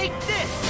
Take this.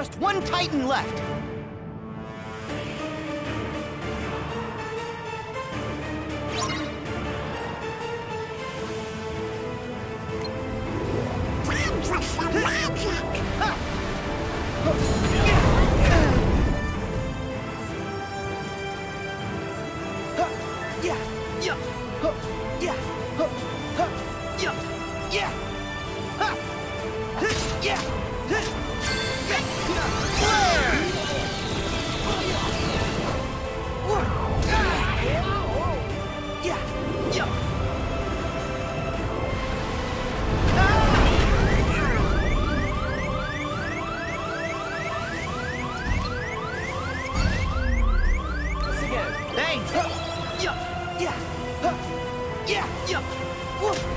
Just one Titan left. Yeah, yeah, yeah.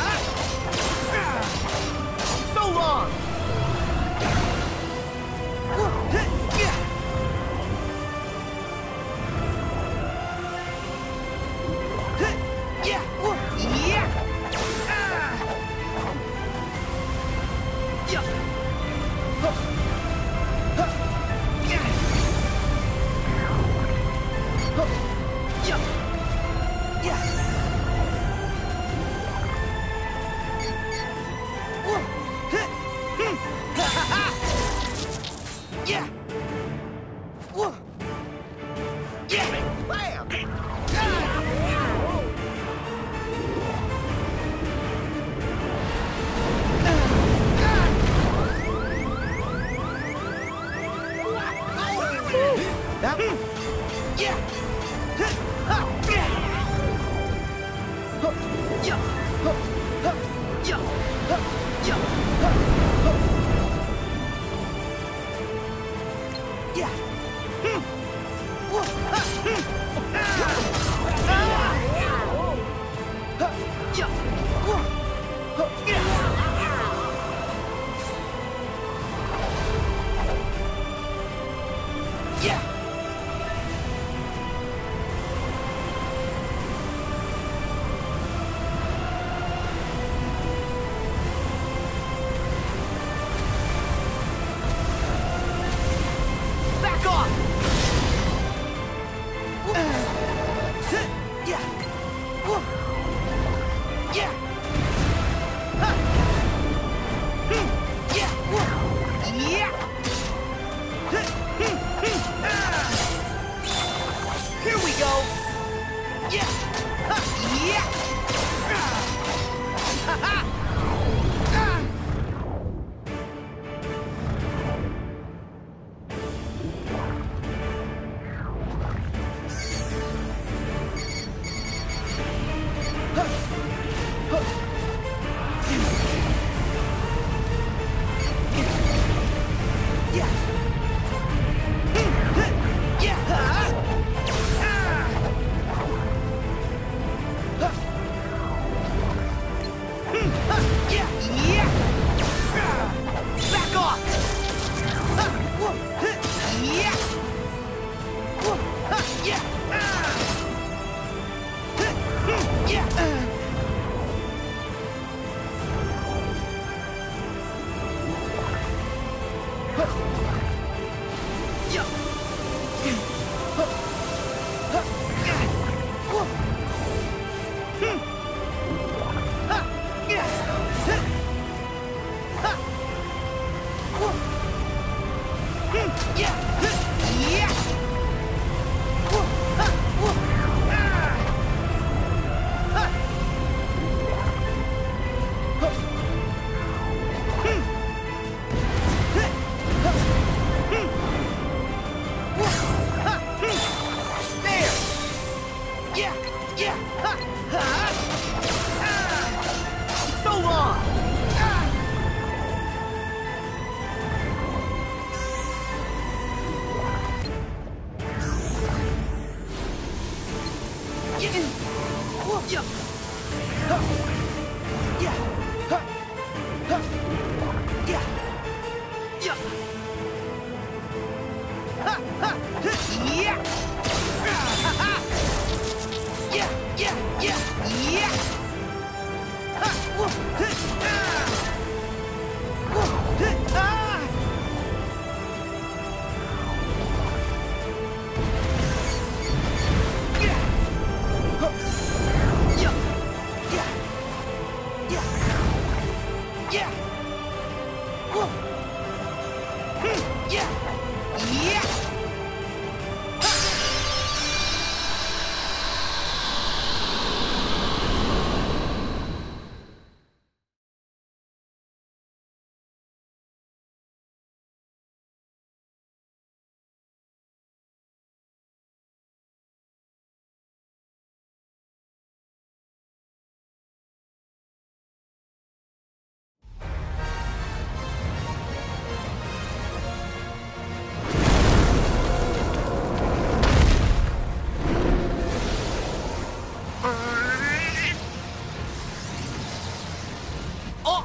Ah! う。Yeah!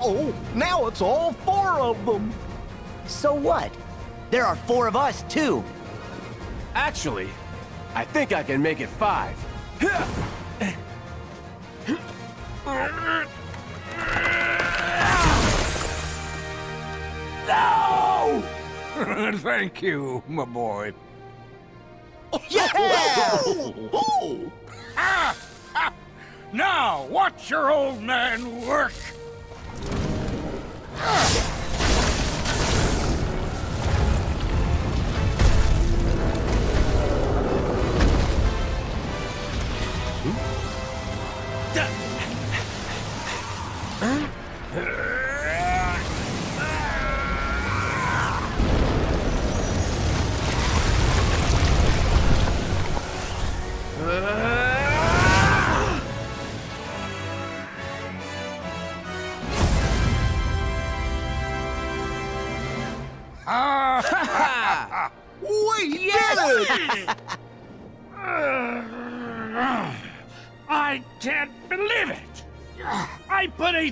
Uh-oh, now it's all four of them. So what? There are four of us, too. Actually, I think I can make it five. No! Thank you, my boy. Yeah! Ah, ah. now, watch your old man work!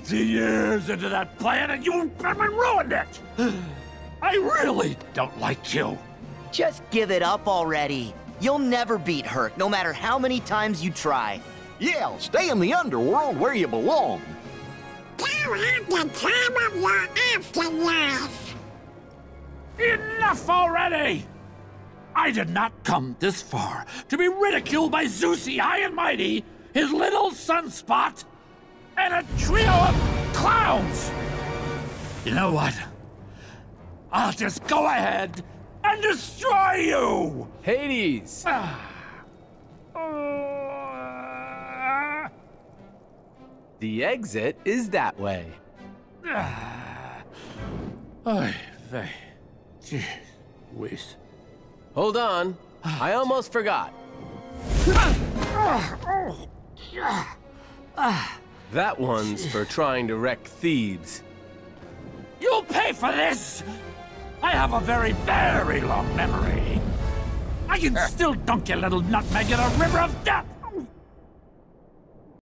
50 years into that plan and you ruined it! I really don't like you. Just give it up already. You'll never beat Herc, no matter how many times you try. Yeah, stay in the underworld where you belong. You the time of your afterlife. Enough already! I did not come this far to be ridiculed by Zeus the High and Mighty, his little sunspot, and a trio of clowns! You know what? I'll just go ahead and destroy you! Hades! Ah. The exit is that way. Ah. Oy vey. Jeez whiz. Hold on. I almost forgot. Ah. That one's for trying to wreck Thebes. You'll pay for this! I have a very, very long memory. I can eh. still dunk your little nutmeg in a river of death!